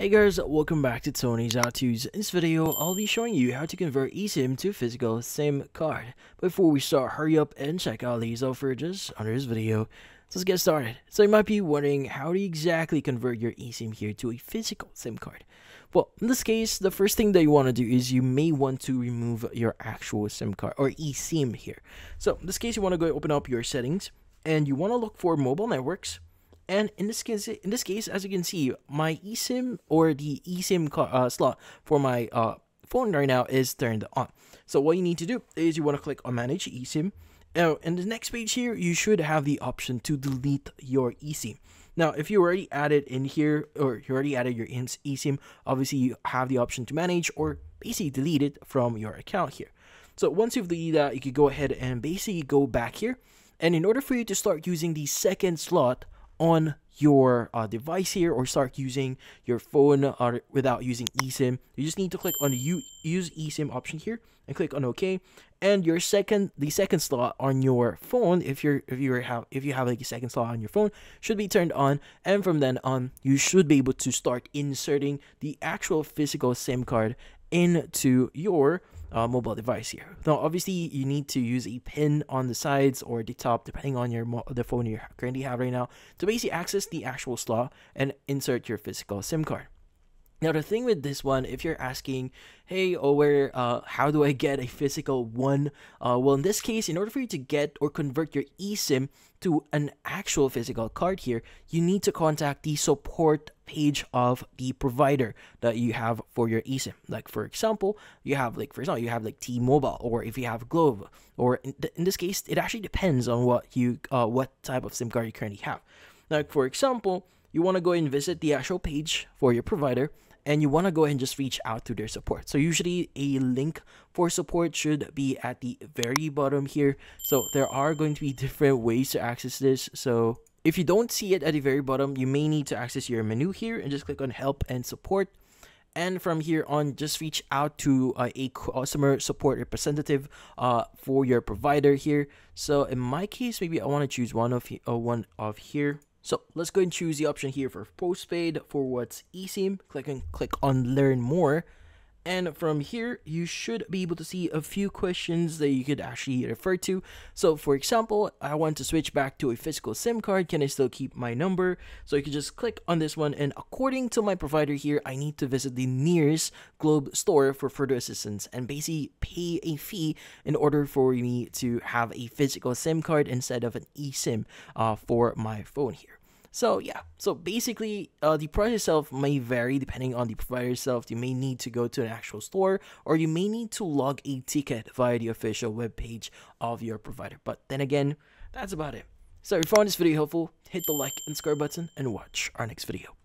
Hey guys, welcome back to Tony's How To's. In this video, I'll be showing you how to convert eSIM to physical SIM card. Before we start, hurry up and check out these offers under this video. So let's get started. So you might be wondering, how do you exactly convert your eSIM here to a physical SIM card? Well, in this case, the first thing that you want to do is you may want to remove your actual SIM card or eSIM here. So in this case, you want to go open up your settings and you want to look for mobile networks and in this case, in this case, as you can see, my eSIM or the eSIM uh, slot for my uh, phone right now is turned on. So what you need to do is you want to click on Manage eSIM. Now, in the next page here, you should have the option to delete your eSIM. Now, if you already added in here or you already added your eSIM, obviously you have the option to manage or basically delete it from your account here. So once you've deleted that, you could go ahead and basically go back here. And in order for you to start using the second slot on your uh, device here or start using your phone uh, without using eSIM, you just need to click on the use eSIM option here and click on OK. And your second, the second slot on your phone, if you're if you have if you have like a second slot on your phone, should be turned on. And from then on, you should be able to start inserting the actual physical SIM card into your uh, mobile device here. Now, obviously, you need to use a pin on the sides or the top, depending on your the phone you currently have right now, to basically access the actual slot and insert your physical SIM card. Now the thing with this one, if you're asking, hey, oh, where, uh, how do I get a physical one? Uh, well, in this case, in order for you to get or convert your eSIM to an actual physical card here, you need to contact the support page of the provider that you have for your eSIM. Like for example, you have like for example, you have like T-Mobile, or if you have Globe, or in, th in this case, it actually depends on what you, uh, what type of SIM card you currently have. Like for example, you want to go and visit the actual page for your provider and you want to go and just reach out to their support. So usually a link for support should be at the very bottom here. So there are going to be different ways to access this. So if you don't see it at the very bottom, you may need to access your menu here and just click on help and support. And from here on, just reach out to uh, a customer support representative uh, for your provider here. So in my case, maybe I want to choose one of uh, one of here. So let's go and choose the option here for postpaid for what's eSIM. Click and click on learn more. And from here, you should be able to see a few questions that you could actually refer to. So for example, I want to switch back to a physical SIM card. Can I still keep my number? So you can just click on this one. And according to my provider here, I need to visit the nearest Globe store for further assistance and basically pay a fee in order for me to have a physical SIM card instead of an eSIM uh, for my phone here. So yeah, so basically, uh, the price itself may vary depending on the provider itself. You may need to go to an actual store, or you may need to log a ticket via the official webpage of your provider. But then again, that's about it. So if you found this video helpful, hit the like and subscribe button and watch our next video.